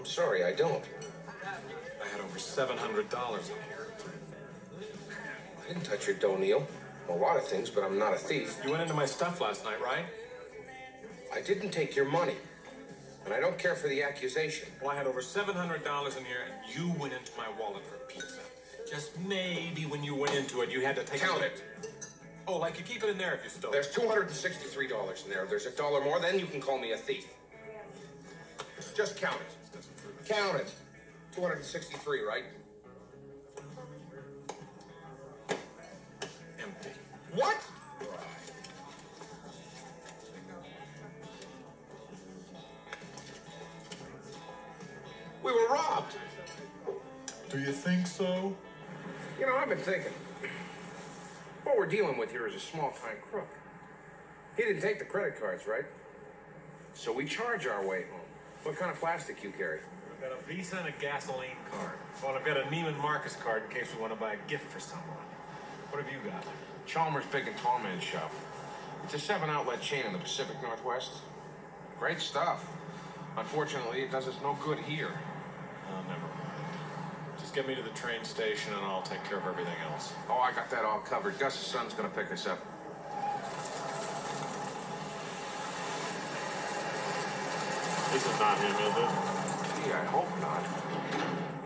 I'm sorry, I don't. I had over $700 in here. I didn't touch your dough, Neil. A lot of things, but I'm not a thief. You went into my stuff last night, right? I didn't take your money. And I don't care for the accusation. Well, I had over $700 in here, and you went into my wallet for pizza. Just maybe when you went into it, you had to take Count it. Oh, like you keep it in there if you stole There's $263 in there. If there's a dollar more, then you can call me a thief. Just count it. Count it. 263, right? Empty. What? We were robbed. Do you think so? You know, I've been thinking. What we're dealing with here is a small time crook. He didn't take the credit cards, right? So we charge our way home. What kind of plastic you carry? I've got a Visa and a gasoline card. Well, I've got a Neiman Marcus card in case we want to buy a gift for someone. What have you got? Chalmers Big and Tall Man Shop. It's a seven outlet chain in the Pacific Northwest. Great stuff. Unfortunately, it does us no good here. Oh, never mind. Just get me to the train station and I'll take care of everything else. Oh, I got that all covered. Gus's son's gonna pick us up. This is not him, is it? I hope not.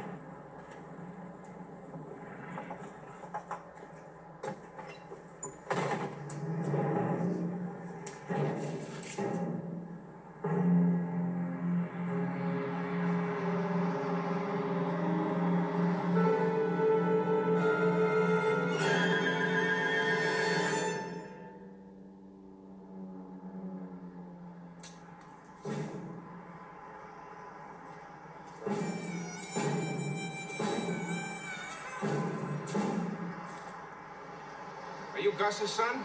Are you Gus's son?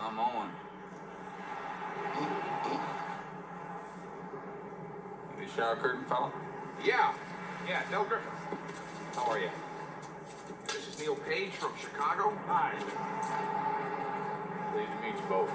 I'm Owen. You the shower curtain fella? Yeah. Yeah, Del Griffin. How are you? This is Neil Page from Chicago. Hi. Pleased to meet you both.